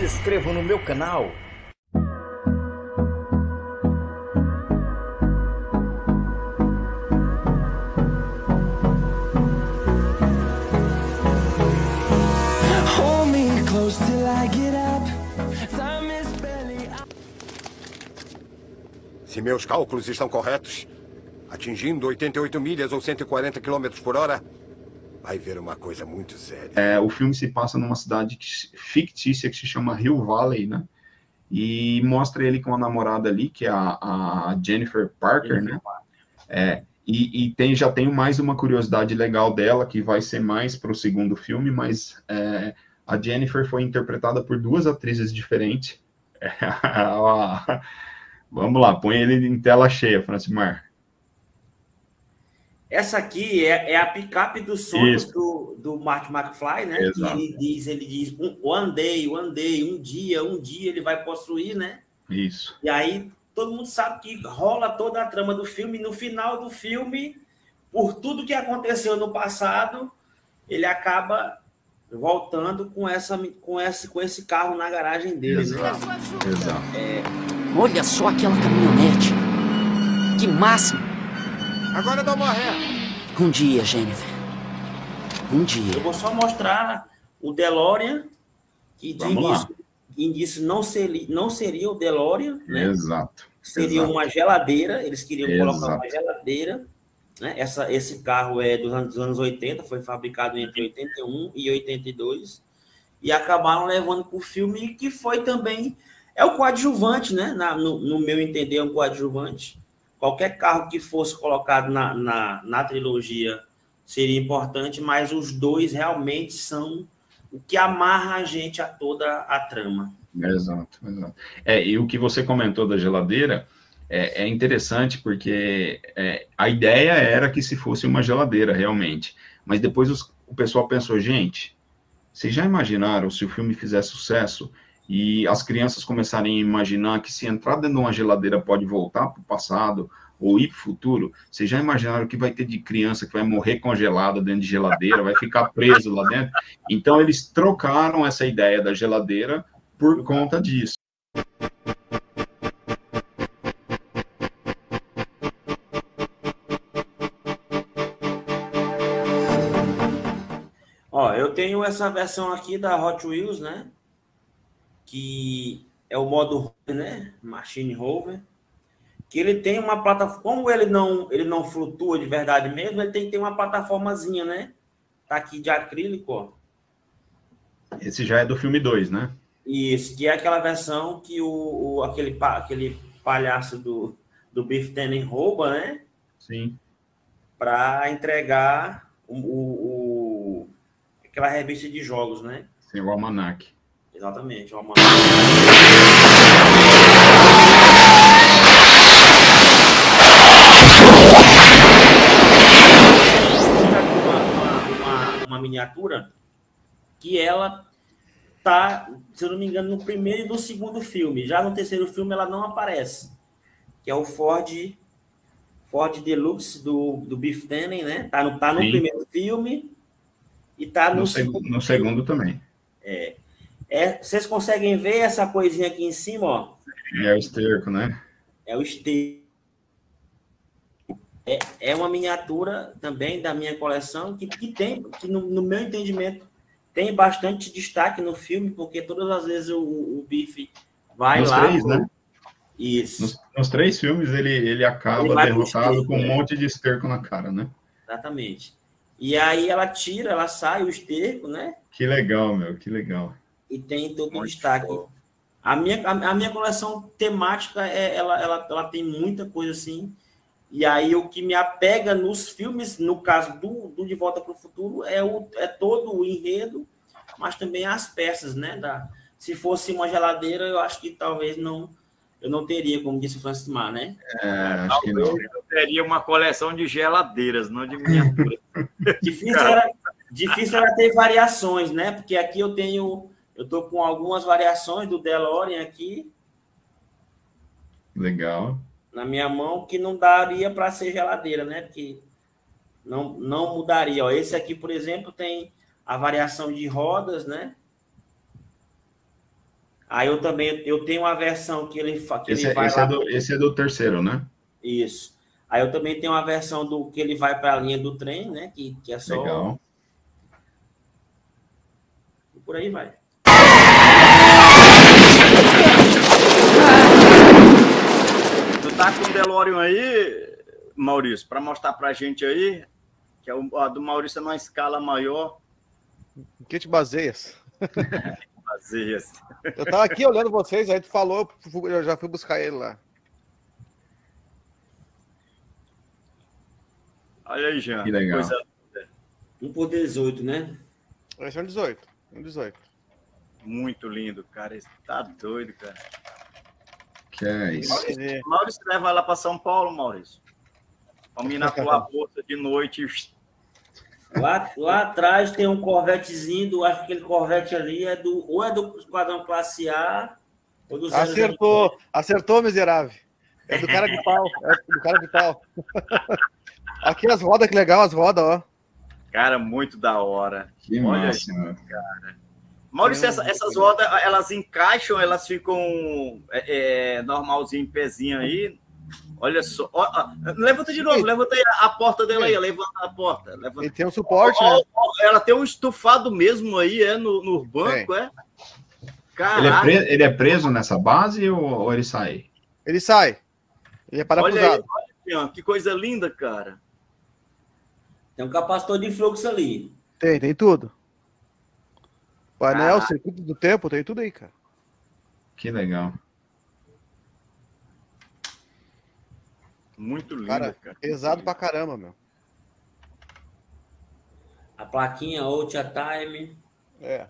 se inscrevam no meu canal. Se meus cálculos estão corretos, atingindo 88 milhas ou 140 quilômetros por hora, vai ver uma coisa muito séria. É, o filme se passa numa cidade que- fictícia que se chama Hill Valley, né? E mostra ele com a namorada ali, que é a, a Jennifer Parker, né? É, e, e tem, já tenho mais uma curiosidade legal dela, que vai ser mais para o segundo filme, mas é, a Jennifer foi interpretada por duas atrizes diferentes. Vamos lá, põe ele em tela cheia, Francimar. Essa aqui é, é a picape dos sonhos Isso. do, do Marty McFly, né? Que Exato. ele diz, ele diz, um, one day, one day, um dia, um dia ele vai possuir, né? Isso. E aí todo mundo sabe que rola toda a trama do filme. E no final do filme, por tudo que aconteceu no passado, ele acaba voltando com, essa, com, esse, com esse carro na garagem dele, né? Exato. Exato. Olha só aquela caminhonete. Que máximo. Agora dá uma ré. Um dia, Jennifer. Um dia. Eu vou só mostrar o DeLorean, que de Vamos lá. início, não, seria, não seria o DeLorean, né? Exato. Seria exato. uma geladeira, eles queriam colocar uma Exato. geladeira. Né? Essa, esse carro é dos anos, dos anos 80, foi fabricado entre 81 e 82, e acabaram levando para o filme, que foi também. É o coadjuvante, né? Na- no, no meu entender, é um coadjuvante. Qualquer carro que fosse colocado na, na, na trilogia seria importante, mas os dois realmente são o que amarra a gente a toda a trama. Exato, exato. É, e o que você comentou da geladeira é, é interessante porque é, a ideia era que se fosse uma geladeira realmente, mas depois os- o pessoal pensou, gente, vocês já imaginaram se o filme fizer sucesso e as crianças começarem a imaginar que se entrar dentro de uma geladeira pode voltar para o passado ou ir para o futuro? Vocês já imaginaram o que vai ter de criança que vai morrer congelada dentro de geladeira, vai ficar preso lá dentro? Então eles trocaram essa ideia da geladeira por conta disso. Ó, eu tenho essa versão aqui da Hot Wheels, né? Que é o modo né? Machine Rover. Que ele tem uma plataforma. Como ele não, ele não flutua de verdade mesmo, ele tem que ter uma plataformazinha, né? Tá aqui de acrílico, ó. Esse já é do filme 2, né? Isso, que é aquela versão que o, o- aquele, aquele palhaço do, do Biff Tannen rouba, né? Sim. Para entregar o, o- o- aquela revista de jogos, né? Sim, o Almanac. Exatamente. Uma... Uma, uma, uma, miniatura que ela tá, se eu não me engano, no primeiro e no segundo filme. Já no terceiro filme ela não aparece. Que é o Ford Ford Deluxe do, do Biff Tannen, né? Tá no, tá no Sim. primeiro filme e tá no, No, segundo. seg- no segundo também. É, vocês conseguem ver essa coisinha aqui em cima, ó? É o esterco, né? É o esteio. É, é uma miniatura também da minha coleção que, que tem, que no, no meu entendimento, tem bastante destaque no filme, porque todas as vezes o, o Biff vai Nos lá. três, né? Isso, Nos, nos três filmes ele, ele acaba Ele derrotado esterco, com um né? monte de esterco na cara, né? exatamente. E aí ela tira, ela sai o esterco, né? Que legal, meu, que legal. E tem todo o destaque. A minha, a, a minha coleção temática, é, ela, ela, ela tem muita coisa assim. E aí o que me apega nos filmes, no caso do, do De Volta para o Futuro, é, o, é todo o enredo, mas também as peças, né? Da, se fosse uma geladeira, eu acho que talvez não eu não teria, como disse o Francis Mar, né? É, acho que Talvez não. eu teria uma coleção de geladeiras, não de miniatura. Difícil era, difícil era ter variações, né? Porque aqui eu tenho, eu tô com algumas variações do DeLorean aqui, Legal. na minha mão que não daria para ser geladeira, né? Porque não, não mudaria. Ó, esse aqui, por exemplo, tem a variação de rodas, né? Aí eu também eu tenho uma versão que ele, que Esse, ele é- vai esse lá. é do, esse é do terceiro, né? Isso. Aí eu também tenho uma versão do que ele vai para a linha do trem, né? Que, que é só. Legal. E por aí vai. Tá com o DeLorean aí, Maurício, para mostrar pra gente aí, que é o, a do Maurício é numa escala maior. Em que te baseias? Esse. Eu tava aqui olhando vocês, aí tu falou, eu já fui buscar ele lá. Olha aí, Jean. Que legal. Coisa 1 por 18, né? Esse é um 18. Um 18. muito lindo, cara. Esse tá doido, cara. É isso. Ele- Maurício, leva lá para São Paulo, Maurício. Pra mim na tua bolsa de noite. Lá, lá atrás tem um corvetezinho, do, acho que aquele corvete ali é do, ou é do Esquadrão Classe A, ou do 007. Acertou, acertou, miserável. É do cara de pau. É do cara de pau. Aqui as rodas, que legal, as rodas, ó. Cara, muito da hora. Que Olha massa, mano. Maurício, essa- essas rodas, elas encaixam, elas ficam é, é, normalzinho, em pezinho aí. Olha só. Ó, ó, levanta de novo, levanta aí a, porta dela aí, levanta a porta. Levanta. Ele tem um suporte, Ó, né? ó, ó, ela tem um estufado mesmo aí, é, no, no banco, é? Ele é, preso, ele é preso nessa base ou, ou ele sai? Ele sai. Ele é olha aí, parafusado. olha, Jean, que coisa linda, cara. Tem um capacitor de fluxo ali. Tem, tem tudo. Painel, Ah. circuito do tempo, tem tudo aí, cara. Que legal. Muito lindo, Cara, cara. Pesado pra caramba, meu. A plaquinha Ultra Time. É.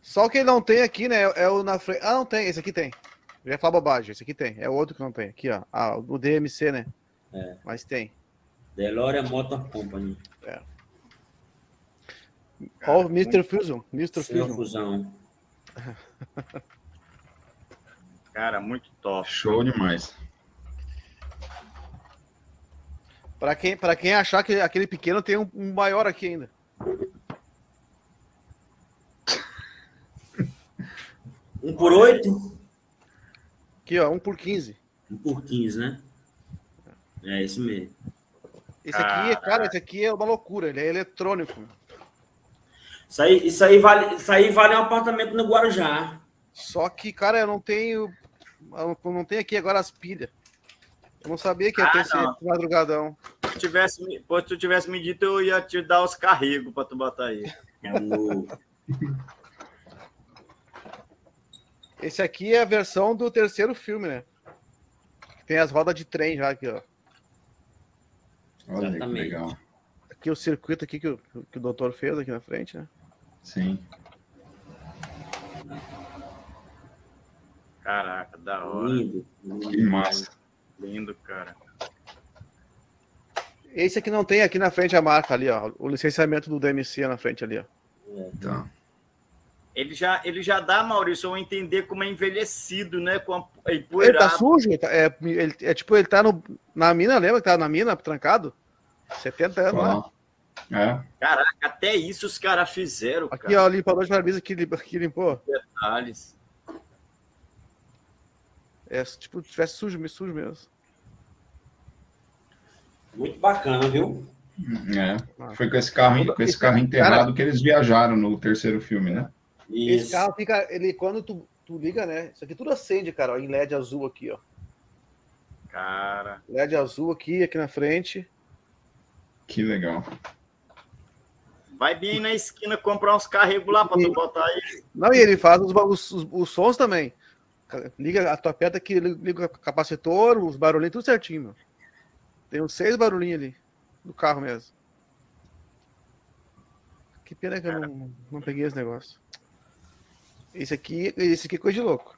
Só o que ele não tem aqui, né? É o na frente. Ah, não tem. Esse aqui tem. Eu ia falar bobagem. Esse aqui tem. É o outro que não tem. Aqui, ó. Ah, o DMC, né? É. Mas tem. DeLorean Motor Company. Ó, o Mr. Fusion. Mr. Fusion. Fusão. Cara, muito top. Show demais. Pra quem, pra quem achar que aquele pequeno tem um, um maior aqui ainda. Um por 8? Aqui, ó. Um por 15. Um por 15, né? É isso mesmo. Esse aqui, cara, esse aqui é uma loucura. Ele é eletrônico. Isso aí, isso aí, vale, isso aí vale um apartamento no Guarujá. Só que, cara, eu não tenho. Eu não tenho aqui agora as pilhas. Eu não sabia que ia ter Ah, esse não. madrugadão. Se tu tivesse, me- pô, se tu tivesse me dito, eu ia te dar os carregos pra tu botar aí. O- Esse aqui é a versão do terceiro filme, né? Tem as rodas de trem já aqui, ó. Olha que Exatamente. legal. Aqui o circuito aqui que o, que o doutor fez aqui na frente, né? Sim. Caraca, da hora. lindo. Que massa. Lindo, cara. Esse aqui não tem aqui na frente a marca ali, ó. O licenciamento do DMC na frente ali, ó. Tá. Ele já, ele já dá, Maurício, a entender como é envelhecido, né? Com a Ele empoeirado. tá sujo? Ele tá- é, ele- é tipo, ele tá no, na mina, lembra que tá na mina, trancado? 70 anos lá. Ó. É. Caraca, até isso os caras fizeram, Aqui, cara. ó, limpador de para-brisa que, que limpou. Detalhes. É, tipo, tivesse sujo, meio sujo mesmo. Muito bacana, viu? É. Foi com esse carro, com esse carro enterrado que eles viajaram no terceiro filme, né? Esse Isso. carro fica, ele, quando tu, tu liga, né? Isso aqui tudo acende, cara, ó, em LED azul aqui, ó. Cara, LED azul aqui, aqui na frente. Que legal. Vai bem na esquina comprar uns carregos lá pra tu botar aí. Não, e ele faz os, os, os- sons também. Liga, a tua aperta aqui, liga o capacitor, os barulhinhos, tudo certinho, meu. Tem uns seis barulhinhos ali, do carro mesmo. Que pena que eu não, não peguei esse negócio. Esse aqui, esse aqui é coisa de louco.